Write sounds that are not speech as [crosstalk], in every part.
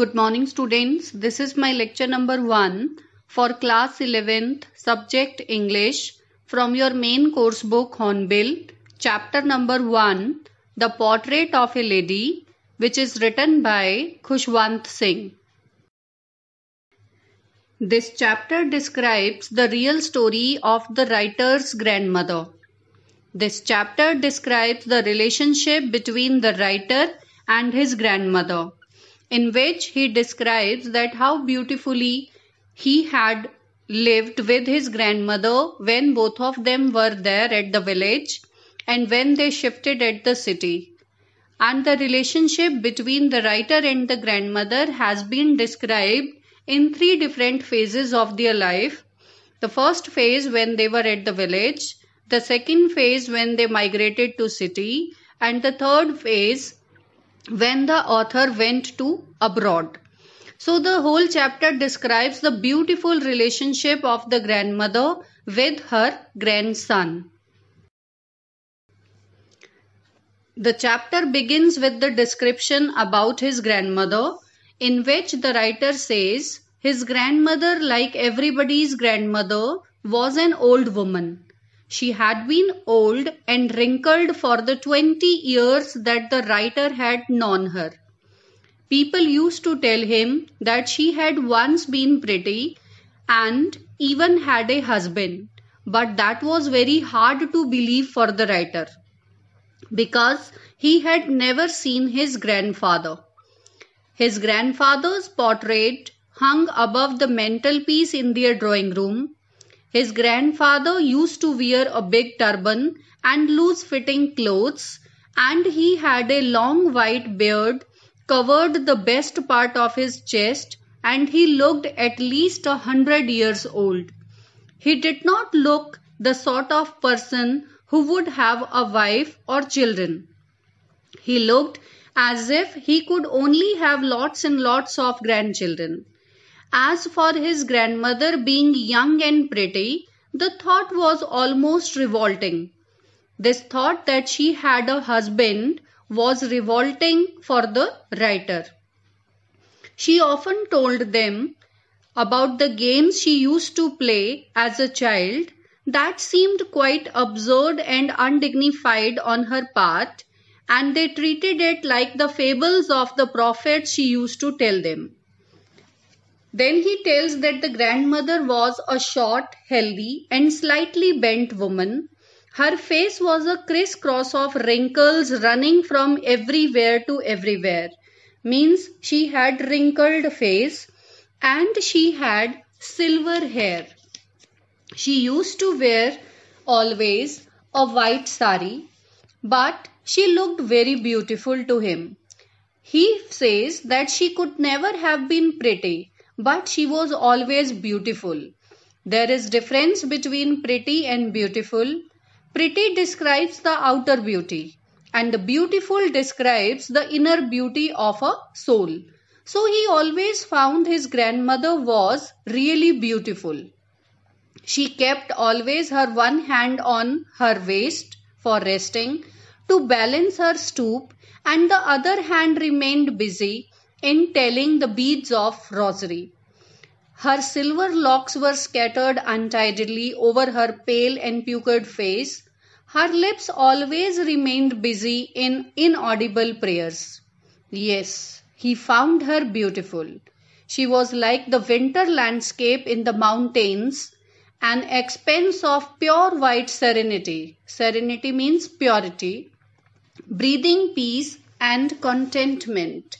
Good morning students. This is my lecture number 1 for class 11th subject English from your main course book Hornbill chapter number 1 The Portrait of a Lady which is written by Khushwant Singh. This chapter describes the real story of the writer's grandmother. This chapter describes the relationship between the writer and his grandmother in which he describes that how beautifully he had lived with his grandmother when both of them were there at the village and when they shifted at the city. And the relationship between the writer and the grandmother has been described in three different phases of their life. The first phase when they were at the village, the second phase when they migrated to city, and the third phase when the author went to abroad. So the whole chapter describes the beautiful relationship of the grandmother with her grandson. The chapter begins with the description about his grandmother in which the writer says his grandmother like everybody's grandmother was an old woman she had been old and wrinkled for the twenty years that the writer had known her. People used to tell him that she had once been pretty and even had a husband, but that was very hard to believe for the writer because he had never seen his grandfather. His grandfather's portrait hung above the mantelpiece in their drawing room his grandfather used to wear a big turban and loose fitting clothes, and he had a long white beard covered the best part of his chest, and he looked at least a hundred years old. He did not look the sort of person who would have a wife or children. He looked as if he could only have lots and lots of grandchildren. As for his grandmother being young and pretty, the thought was almost revolting. This thought that she had a husband was revolting for the writer. She often told them about the games she used to play as a child that seemed quite absurd and undignified on her part, and they treated it like the fables of the prophets she used to tell them. Then he tells that the grandmother was a short, healthy, and slightly bent woman. Her face was a crisscross of wrinkles running from everywhere to everywhere. Means she had wrinkled face and she had silver hair. She used to wear always a white sari, but she looked very beautiful to him. He says that she could never have been pretty but she was always beautiful. There is difference between pretty and beautiful. Pretty describes the outer beauty and the beautiful describes the inner beauty of a soul. So he always found his grandmother was really beautiful. She kept always her one hand on her waist for resting to balance her stoop and the other hand remained busy in telling the beads of rosary. Her silver locks were scattered untidily over her pale and puckered face. Her lips always remained busy in inaudible prayers. Yes, he found her beautiful. She was like the winter landscape in the mountains, an expanse of pure white serenity. Serenity means purity, breathing peace and contentment.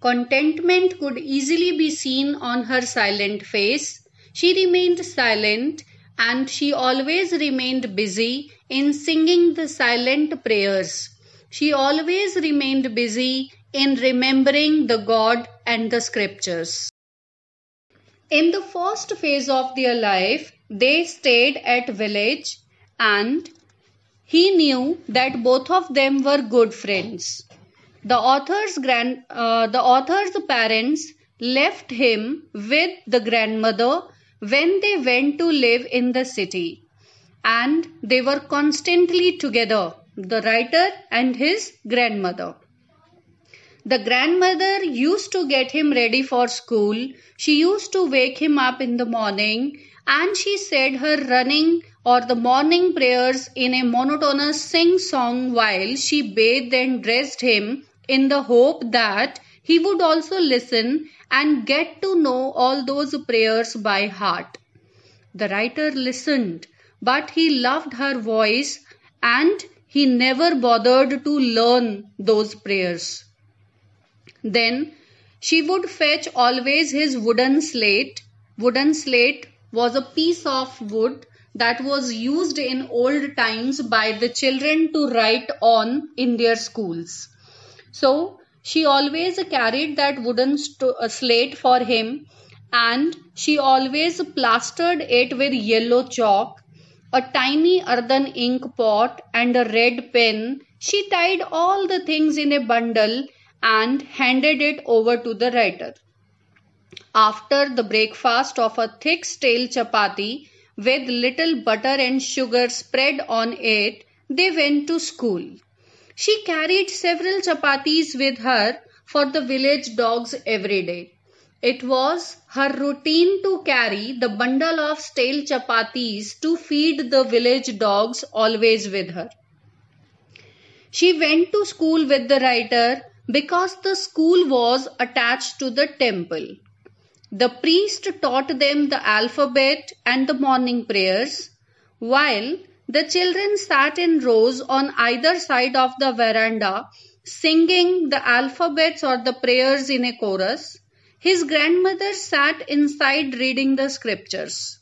Contentment could easily be seen on her silent face. She remained silent and she always remained busy in singing the silent prayers. She always remained busy in remembering the God and the scriptures. In the first phase of their life, they stayed at village and he knew that both of them were good friends. The author's grand, uh, the author's parents left him with the grandmother when they went to live in the city, and they were constantly together, the writer and his grandmother. The grandmother used to get him ready for school. She used to wake him up in the morning and she said her running or the morning prayers in a monotonous sing song while she bathed and dressed him in the hope that he would also listen and get to know all those prayers by heart. The writer listened, but he loved her voice and he never bothered to learn those prayers. Then she would fetch always his wooden slate. Wooden slate was a piece of wood that was used in old times by the children to write on in their schools. So she always carried that wooden uh, slate for him and she always plastered it with yellow chalk, a tiny earthen ink pot, and a red pen. She tied all the things in a bundle and handed it over to the writer. After the breakfast of a thick stale chapati with little butter and sugar spread on it, they went to school. She carried several chapatis with her for the village dogs every day. It was her routine to carry the bundle of stale chapatis to feed the village dogs always with her. She went to school with the writer because the school was attached to the temple. The priest taught them the alphabet and the morning prayers, while the children sat in rows on either side of the veranda singing the alphabets or the prayers in a chorus. His grandmother sat inside reading the scriptures.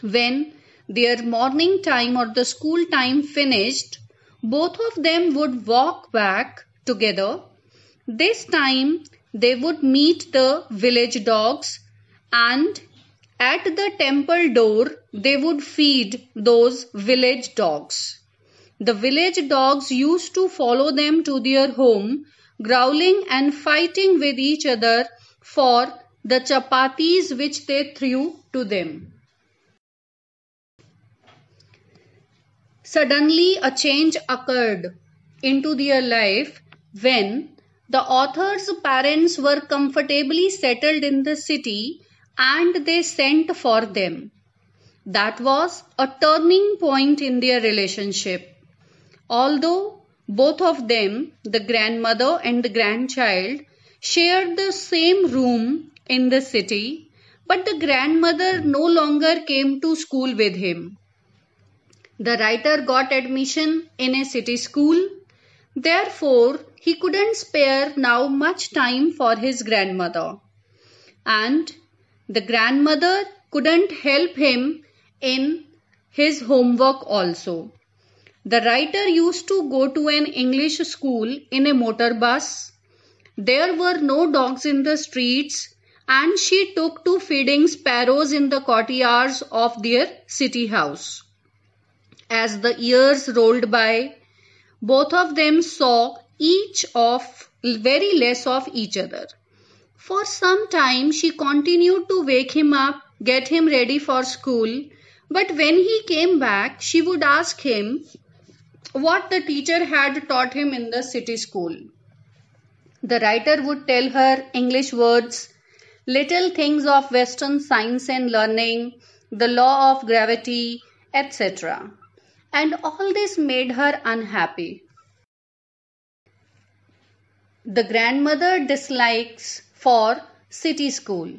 When their morning time or the school time finished, both of them would walk back together. This time they would meet the village dogs and at the temple door they would feed those village dogs. The village dogs used to follow them to their home, growling and fighting with each other for the chapatis which they threw to them. Suddenly, a change occurred into their life when the author's parents were comfortably settled in the city and they sent for them. That was a turning point in their relationship. Although both of them, the grandmother and the grandchild, shared the same room in the city, but the grandmother no longer came to school with him. The writer got admission in a city school Therefore, he couldn't spare now much time for his grandmother. And the grandmother couldn't help him in his homework also. The writer used to go to an English school in a motor bus. There were no dogs in the streets and she took to feeding sparrows in the courtyards of their city house. As the years rolled by, both of them saw each of very less of each other. For some time she continued to wake him up, get him ready for school, but when he came back, she would ask him what the teacher had taught him in the city school. The writer would tell her English words, little things of Western science and learning, the law of gravity, etc and all this made her unhappy. The grandmother dislikes for city school.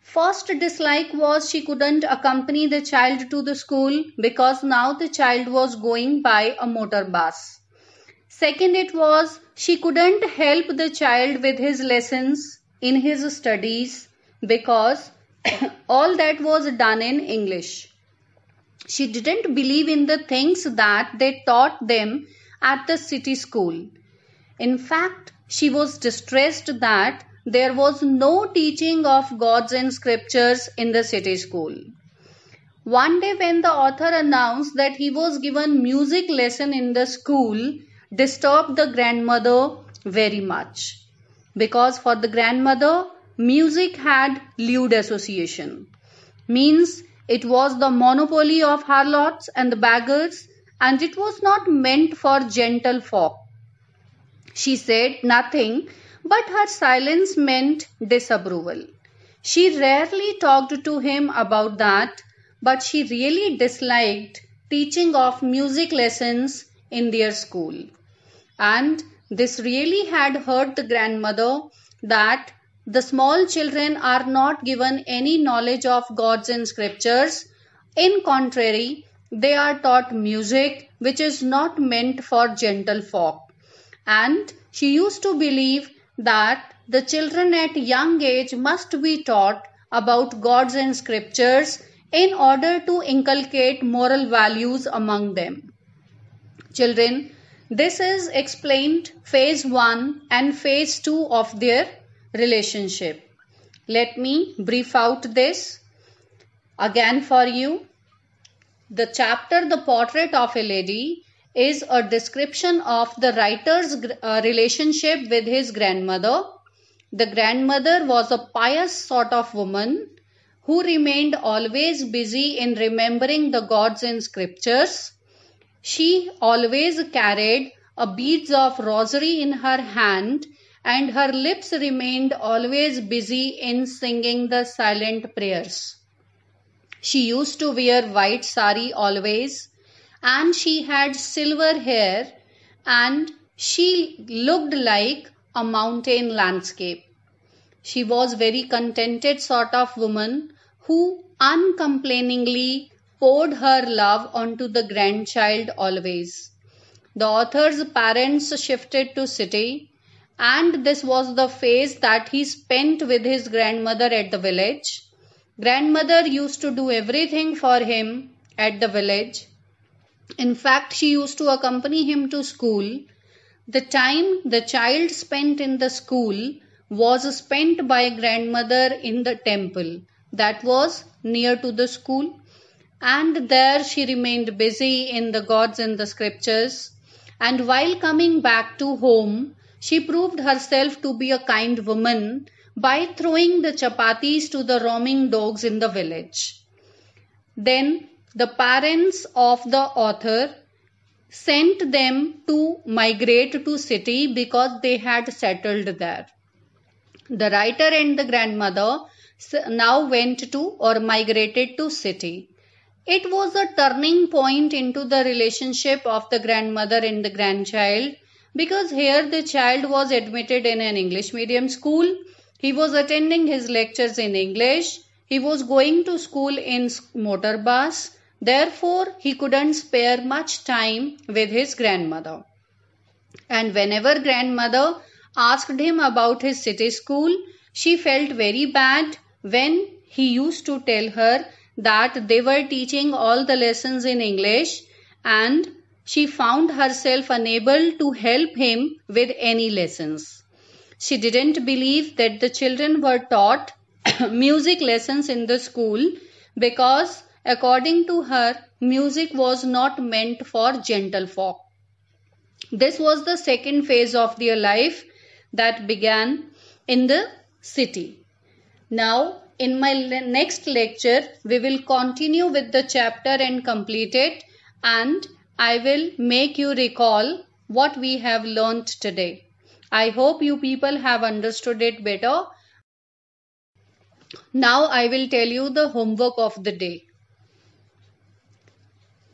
First dislike was she couldn't accompany the child to the school because now the child was going by a motor bus. Second, it was she couldn't help the child with his lessons in his studies because [coughs] all that was done in English. She didn't believe in the things that they taught them at the city school. In fact, she was distressed that there was no teaching of gods and scriptures in the city school. One day when the author announced that he was given music lesson in the school disturbed the grandmother very much because for the grandmother music had lewd association means it was the monopoly of harlots and the beggars, and it was not meant for gentle folk. She said nothing but her silence meant disapproval. She rarely talked to him about that, but she really disliked teaching of music lessons in their school. And this really had hurt the grandmother that the small children are not given any knowledge of gods and scriptures. In contrary, they are taught music which is not meant for gentle folk. And she used to believe that the children at young age must be taught about gods and scriptures in order to inculcate moral values among them. Children, this is explained phase 1 and phase 2 of their relationship. Let me brief out this again for you. The chapter The Portrait of a Lady is a description of the writer's uh, relationship with his grandmother. The grandmother was a pious sort of woman who remained always busy in remembering the gods in scriptures. She always carried a beads of rosary in her hand and her lips remained always busy in singing the silent prayers. She used to wear white sari always and she had silver hair and she looked like a mountain landscape. She was very contented sort of woman who uncomplainingly poured her love onto the grandchild always. The author's parents shifted to city and this was the phase that he spent with his grandmother at the village. Grandmother used to do everything for him at the village in fact, she used to accompany him to school. The time the child spent in the school was spent by grandmother in the temple. That was near to the school. And there she remained busy in the gods and the scriptures. And while coming back to home she proved herself to be a kind woman by throwing the chapatis to the roaming dogs in the village. Then the parents of the author sent them to migrate to city because they had settled there. The writer and the grandmother now went to or migrated to city. It was a turning point into the relationship of the grandmother and the grandchild because here the child was admitted in an English medium school. He was attending his lectures in English. He was going to school in motor bus Therefore, he couldn't spare much time with his grandmother. And whenever grandmother asked him about his city school, she felt very bad when he used to tell her that they were teaching all the lessons in English and she found herself unable to help him with any lessons. She didn't believe that the children were taught [coughs] music lessons in the school because According to her, music was not meant for gentle folk. This was the second phase of their life that began in the city. Now, in my next lecture, we will continue with the chapter and complete it and I will make you recall what we have learnt today. I hope you people have understood it better. Now I will tell you the homework of the day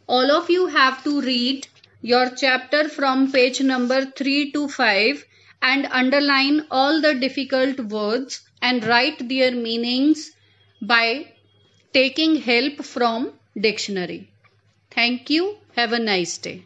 all of you have to read your chapter from page number 3 to 5 and underline all the difficult words and write their meanings by taking help from dictionary. Thank you. Have a nice day.